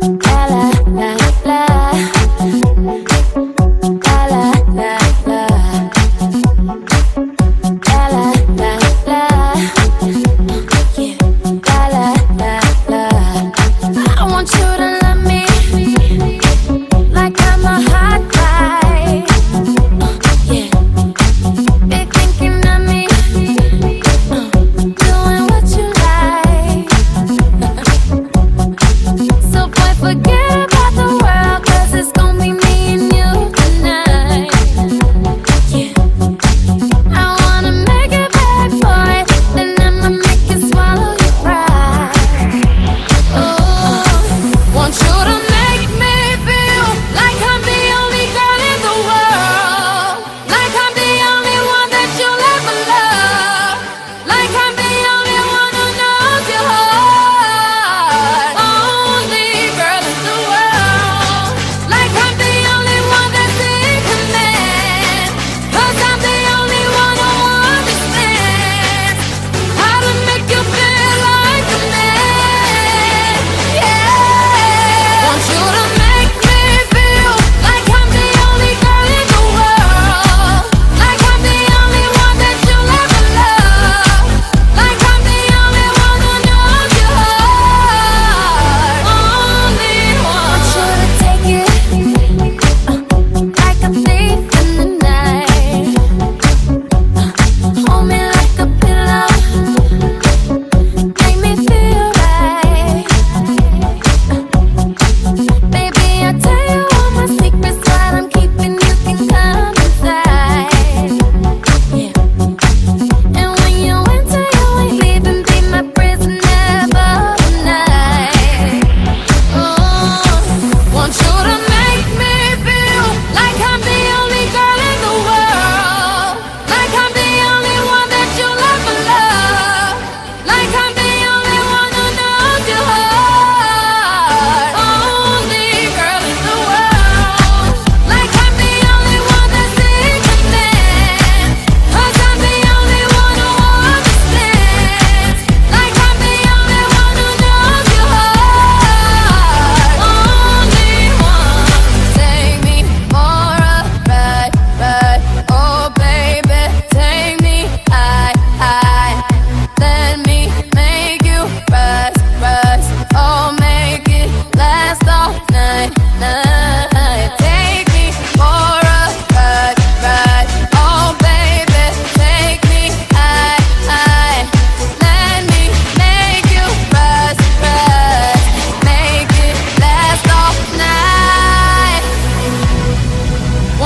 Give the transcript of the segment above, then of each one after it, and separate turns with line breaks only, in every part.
La la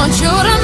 want you to